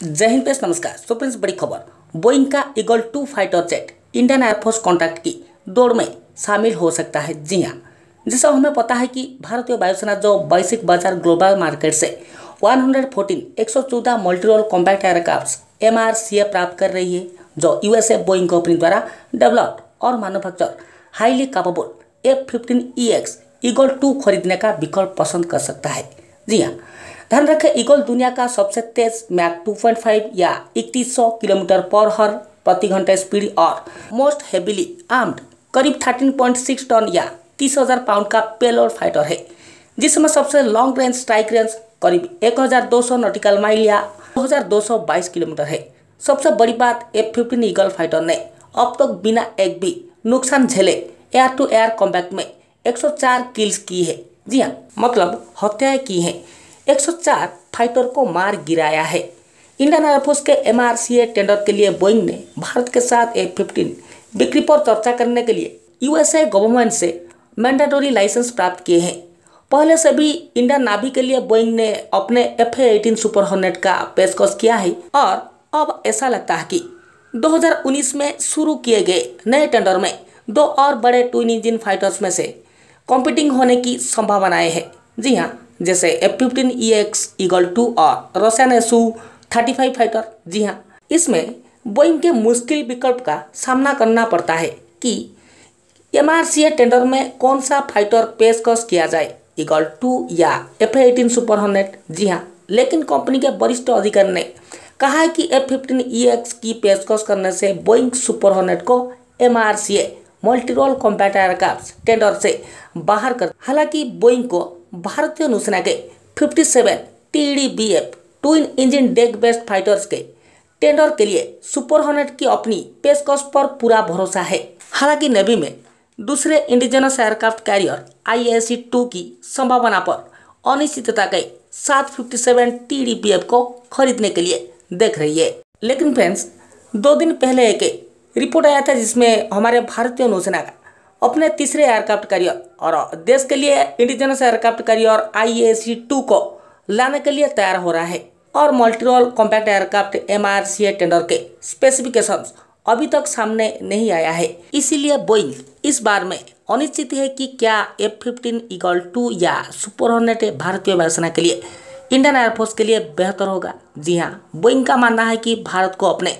जय हिंद पेश नमस्कार। सो फ्रेंड्स, बड़ी खबर। बोइंग का Eagle two fighter jet, Indian air force contract की दौड़ में शामिल हो सकता है जी हाँ। जिससे हमें पता है कि भारतीय वायुसेना जो वैश्विक बाज़ार ग्लोबल मार्केट से 114 114 multi role combat aircraft MRCA प्राप्त कर रही है, जो यूएसए बोइंग कंपनी द्वारा डेवलप्ड और manufacture highly capable F fifteen E X Eagle two खरीदने का विकल्प पसंद कर सकता है। जी हाँ। ध्यान रखें ईगल दुनिया का सबसे तेज मैक 2.5 या इकतीस किलोमीटर पर हर प्रति घंटे स्पीड और मोस्ट हेवीली आर्म्ड करीब 13.6 टन या 30,000 पाउंड का पेलोड फाइटर है। जिसमें सबसे लॉन्ग रेंज स्ट्राइक रेंज करीब 1,200 नॉटिकल माइल या 2,222 किलोमीटर है। सबसे बड़ी बात एफ़ फिफ्टीन ईगल फाइटर ने अब तक बिना एक भी नुकसान झेले एयर टू एयर कॉम्बैक्ट में 104 किल्स की है। जी हाँ मतलब हत्याएँ की हैं। 104 फाइटर को मार गिराया है। इंडियन एयरफोर्स के एमआरसीए टेंडर के लिए बोइंग ने भारत के साथ ए फिफ्टीन बिक्री पर चर्चा करने के लिए यूएसए गवर्नमेंट से मैंडेटरी लाइसेंस प्राप्त किए हैं। पहले से भी इंडियन नावी के लिए बोइंग ने अपने एफ़ एटीन सुपर हॉर्नेट का पेशकश किया है और अब ऐसा लगता है कि 2019 में शुरू किए गए नए टेंडर में दो और बड़े ट्विन इंजिन फाइटर्स में से कॉम्पिटिंग होने की संभावनाएँ हैं। जी हाँ जैसे F fifteen E X Eagle two और Russian SU thirty five fighter जी हाँ इसमें बोइंग के मुश्किल विकल्प का सामना करना पड़ता है कि एम टेंडर में कौन सा फाइटर पेशकश किया जाए ईगल टू या एफ़ एटीन सुपर हंड्रेड जी हाँ लेकिन कंपनी के वरिष्ठ अधिकारी ने कहा है कि एफ़ फिफ्टीन ई एक्स की पेशकश करने से बोइंग सुपर हंड्रेड को M R C A multi role combat aircraft tender से बाहर कर, हालाँकि बोइंग को भारतीय नौसेना के 57 TDBF twin engine deck best fighters के टेंडर के लिए सुपर हॉर्नेट की अपनी पेशकश पर पूरा भरोसा है। हालाँकि नेवी में दूसरे indigenous aircraft carrier I S C two की संभावना पर अनिश्चितता के सात fifty seven T D P F को खरीदने के लिए देख रही है। लेकिन फ्रेंड्स दो दिन पहले एक रिपोर्ट आया था जिसमें हमारे भारतीय नौसेना का अपने तीसरे एयरक्राफ्ट कैरियर और देश के लिए indigenous aircraft carrier I two को लाने के लिए तैयार हो रहा है। और multirole compact aircraft A tender के स्पेसिफिकेशंस अभी तक सामने नहीं आया है। इसीलिए बोइंग इस बार में अनिश्चित है कि क्या एफ़ फिफ्टीन ईगल टू या सुपर हॉर्नेट भारतीय वायुसेना के लिए इंडियन एयरफोर्स के लिए बेहतर होगा? जी हाँ बोइंग का मानना है कि भारत को अपने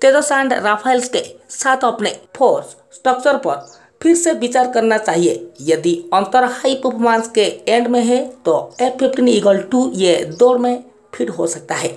तेजस एंड राफेल्स के साथ अपने फोर्स स्ट्रक्चर पर फिर से विचार करना चाहिए। यदि अंतर हाई परफॉर्मेंस के एंड में है तो एफ़ फिफ्टीन ईगल टू ये दौड़ में फिट हो सकता है।